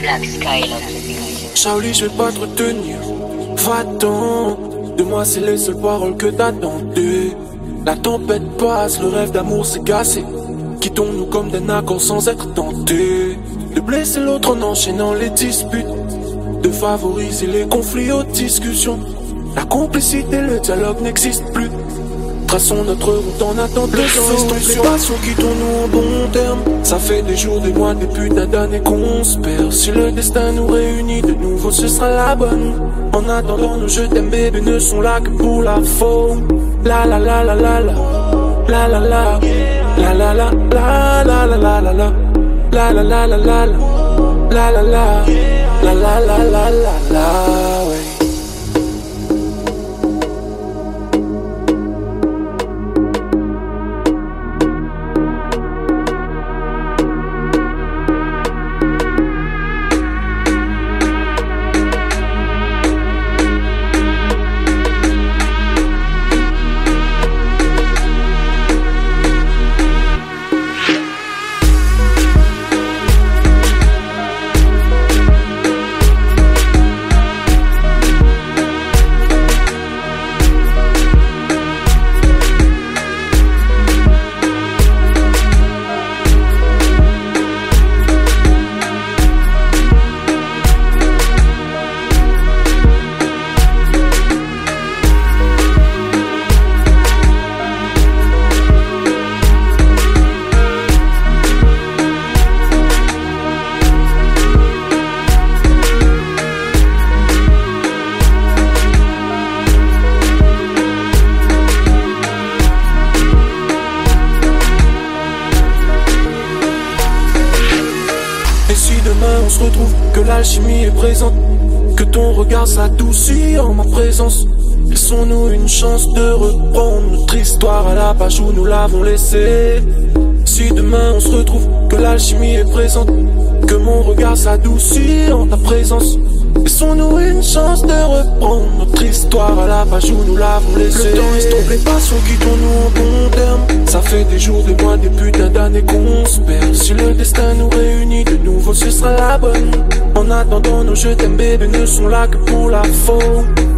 Black Skyland. Shaoli, je vais pas te retenir. Va-t'en. De moi, c'est les seules paroles que t'attendais. La tempête passe, le rêve d'amour s'est cassé. Quittons-nous comme des accords sans être tentés. De blesser l'autre en enchaînant les disputes. De favoriser les conflits aux discussions. La complicité, le dialogue n'existe plus. Traçons notre route en attente de solution. Les passions quittons-nous en bon terme. Ça fait des jours, des mois, des putains d'années qu'on se perd. Si le destin nous réunit de nouveau, ce sera la bonne. En attendant, nos jeux t'aime bébé ne sont là que pour la faune. La la la la la la. La la la. La la la la la la la la la. La la la la la la. La la la. La la la la la la. Chance de reprendre notre histoire à la page où nous l'avons laissée. Si demain on se retrouve, que l'alchimie est présente, que mon regard s'adoucit en ta présence, laissons-nous une chance de reprendre notre histoire à la page où nous l'avons laissée. Le temps estompe les passions, quittons-nous en bon terme. Ça fait des jours, des mois, des putains d'années qu'on se perd. Si le destin nous réunit de nouveau, ce sera la bonne. En attendant, nos jeux t'aime bébé ne sont là que pour la faune.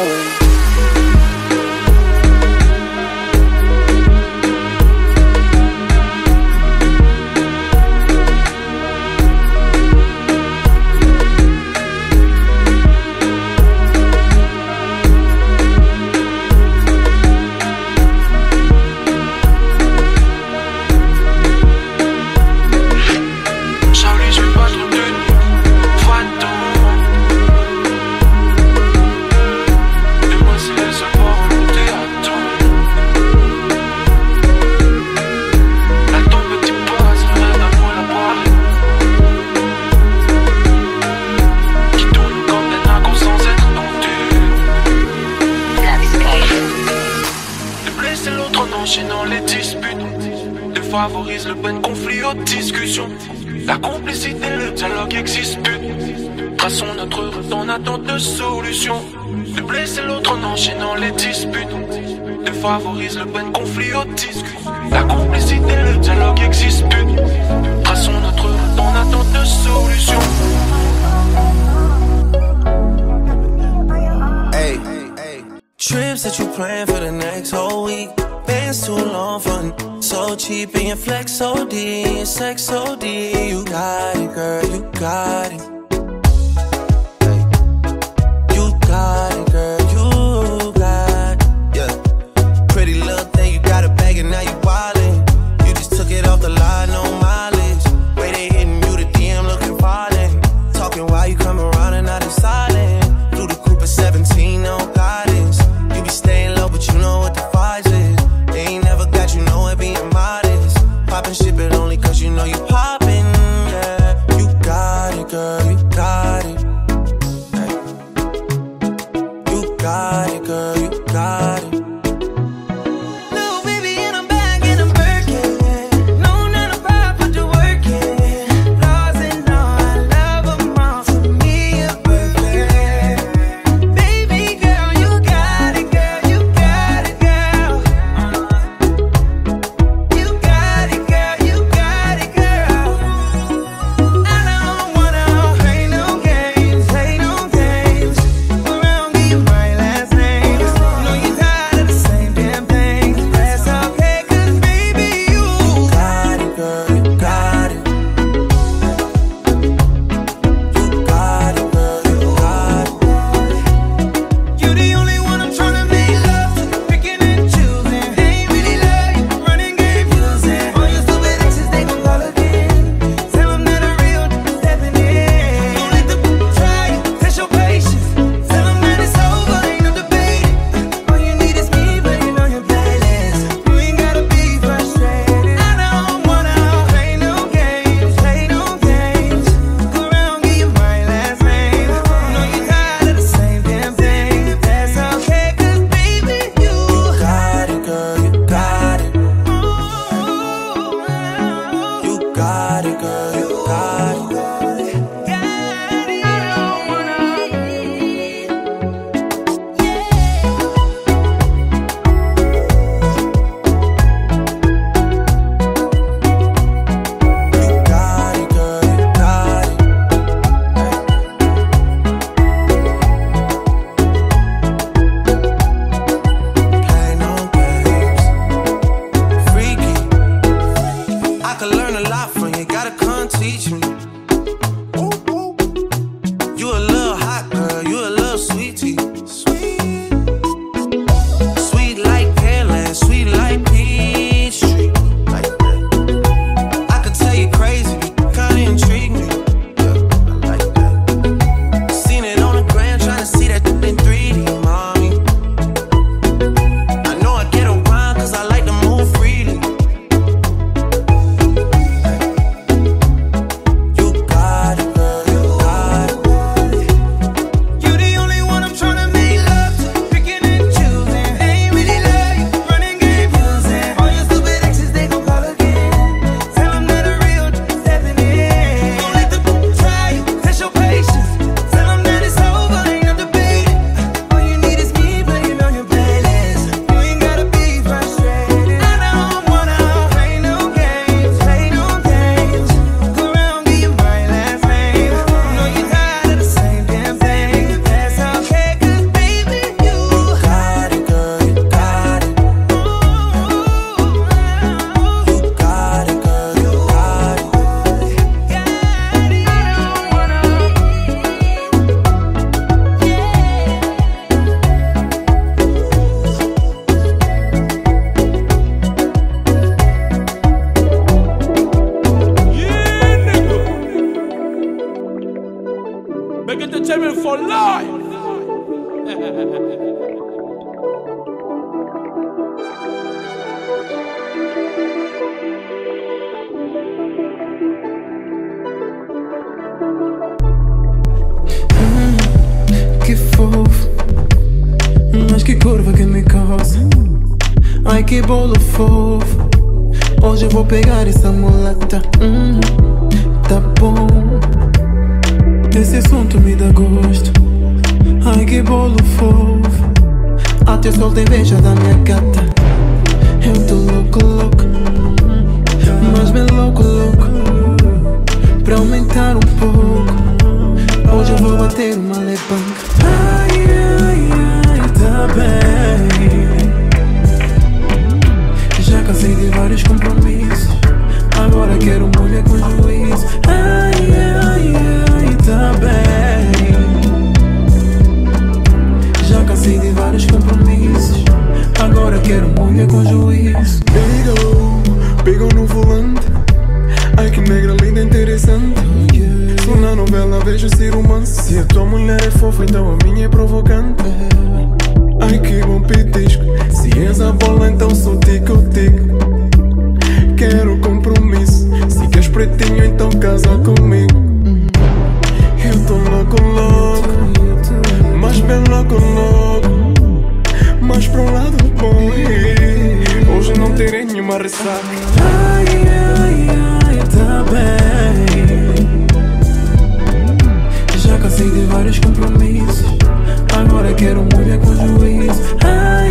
discussions. La complicité, le dialogue existe plus. Traçons notre route en attente de solution. De blesser l'autre en enchaînant les disputes. De favoriser le bon conflit aux discussions. La complicité, le dialogue existe plus. Traçons notre route en attente de solution. Hey, trips that you plan for the next whole week. Bands too long for so cheap and your flex OD, your sex OD. You got it, girl, you got it. vários compromissos. Agora quero mulher com juízo. juiz. Ai,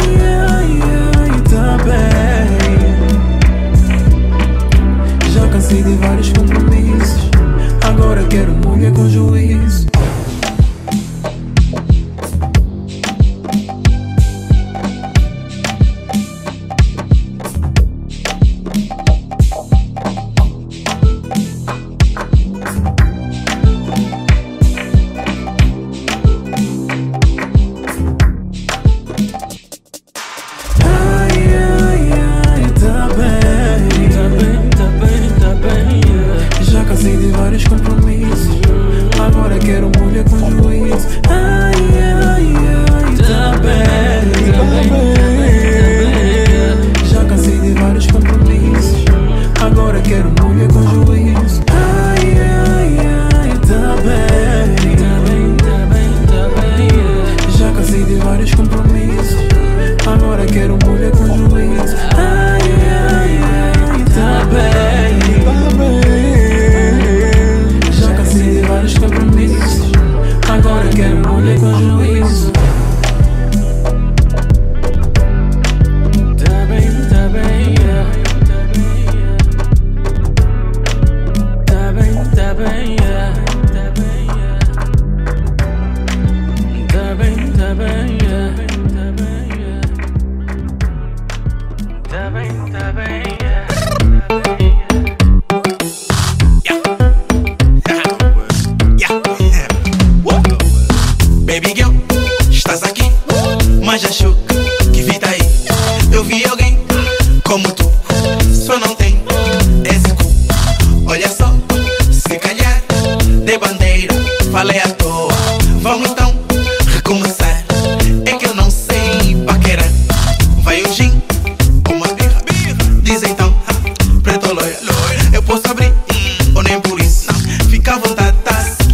ai, ai, tá bem. Já cansei de vários compromissos. Agora quero mulher é com juízo.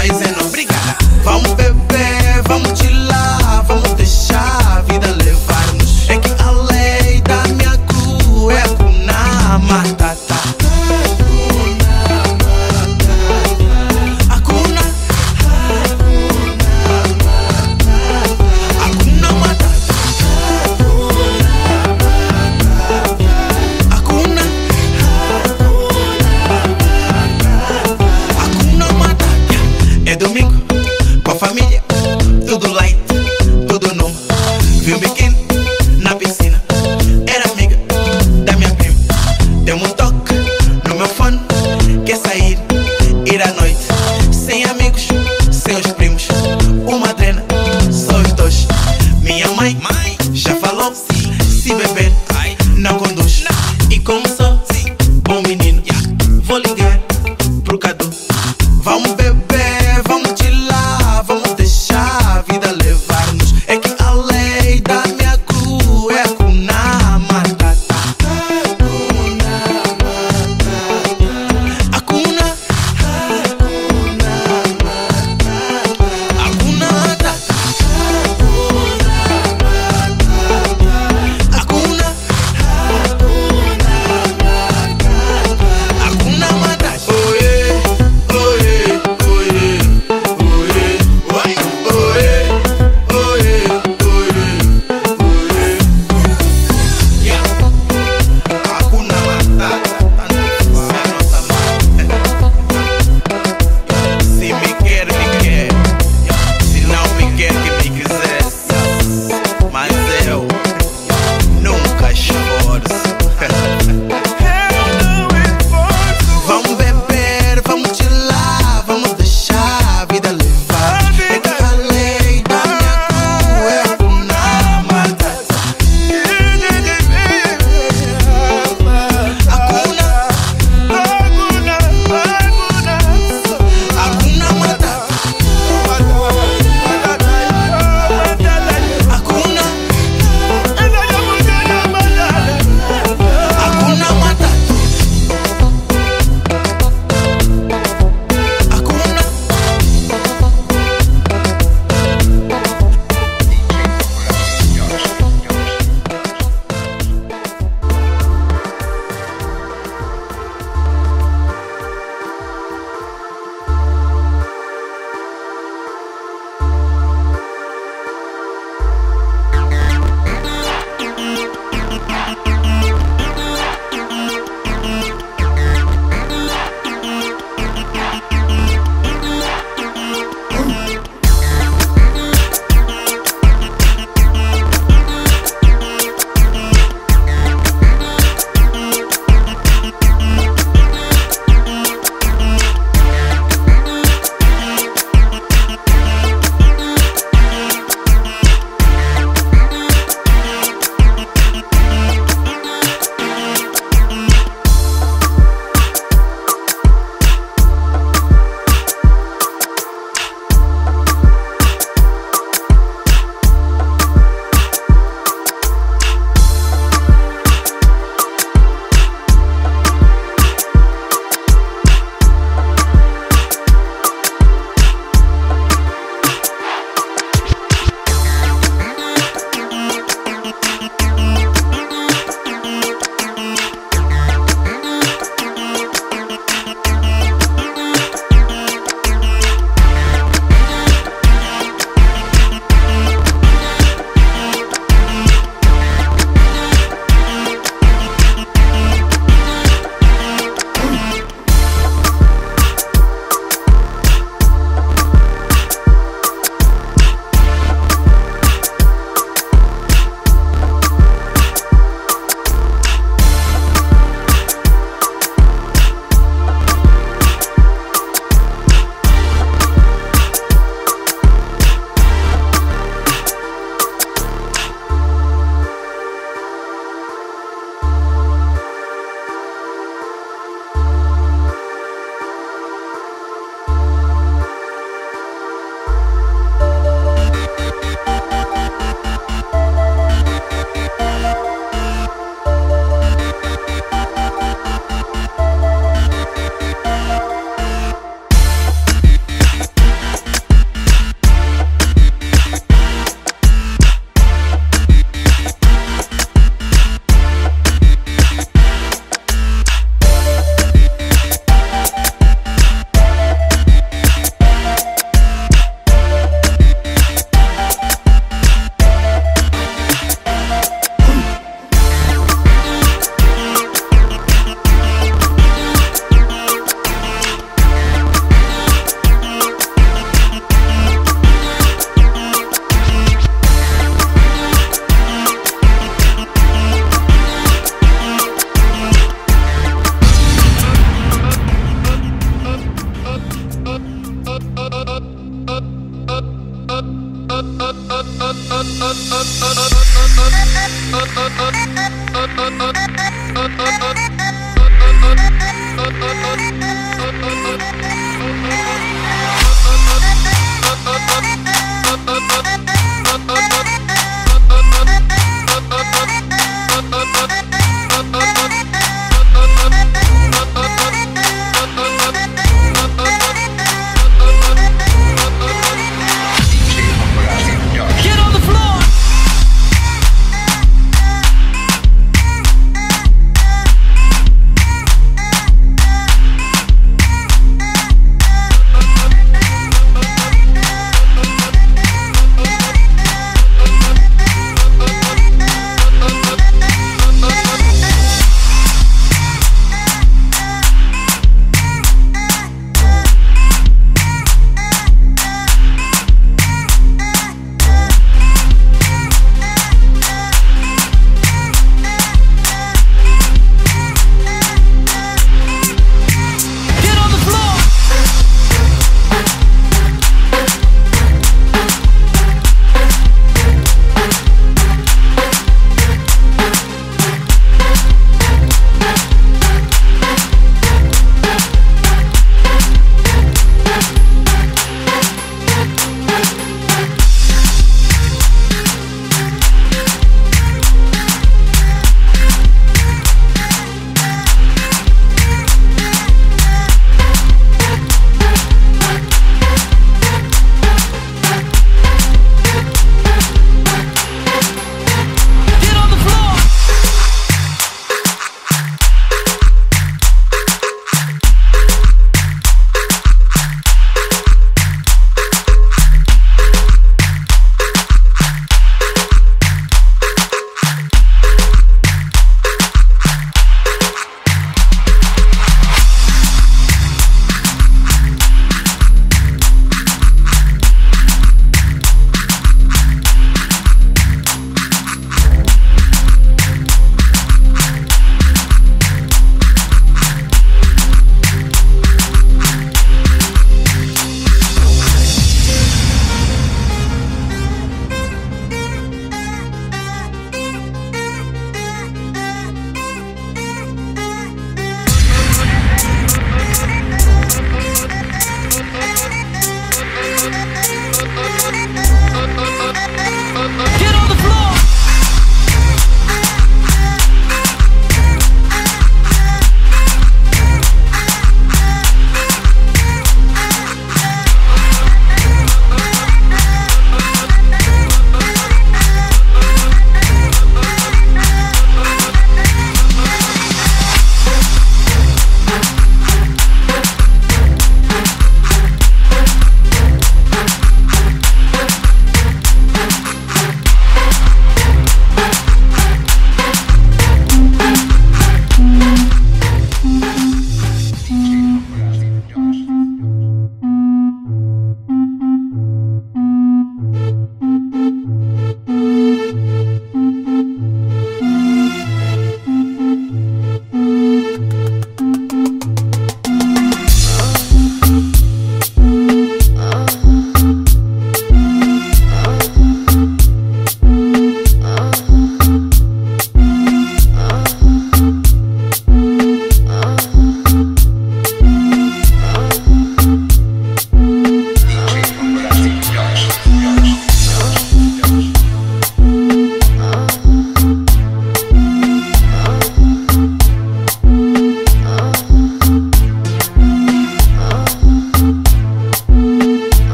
país se nos brinca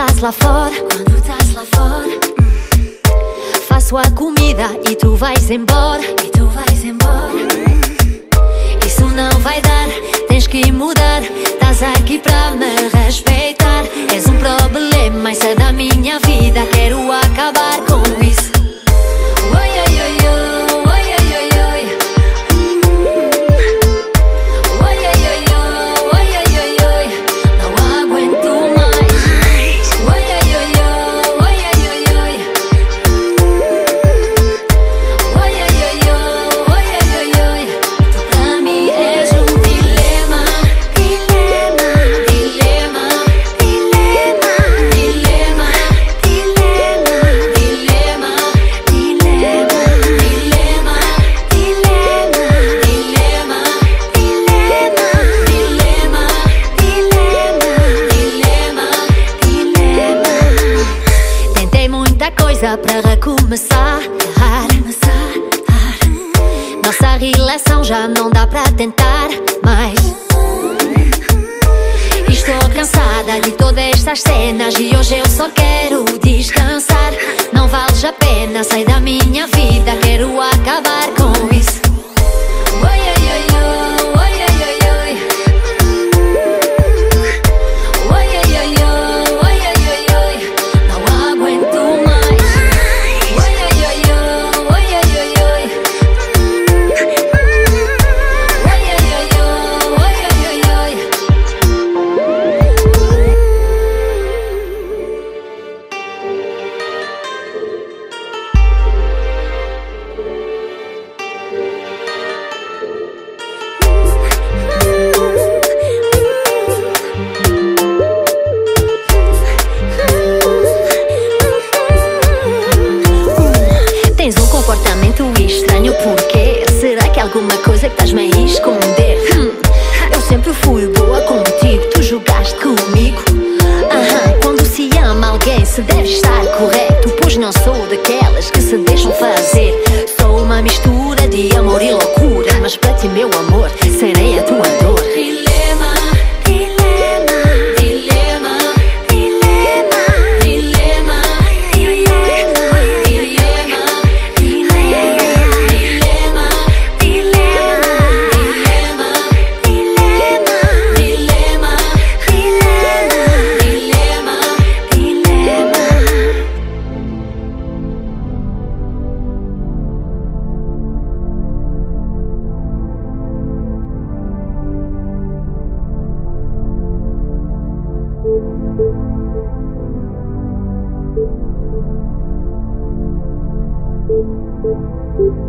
estás lá fora, quando estás lá fora, faço a comida e tu vais embora, e tu vais embora. Isso não vai dar, tens que mudar. Estás aqui para me respeitar. És um problema, isso é da minha vida. Quero acabar com isso. You.